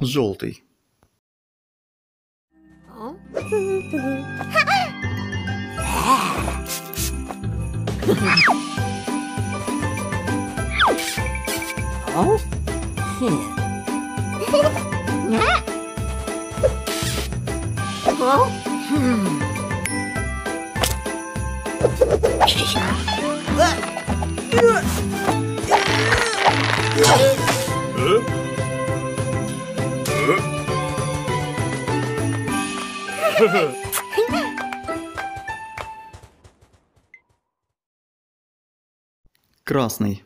Желтый. Красный.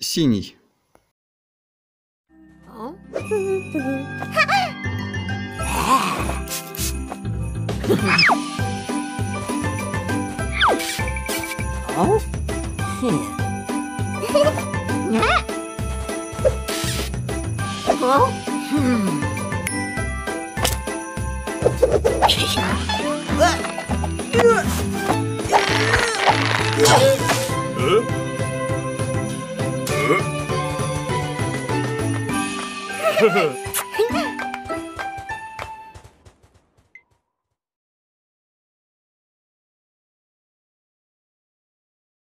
Синий. Oh? ね。おふん。え？っ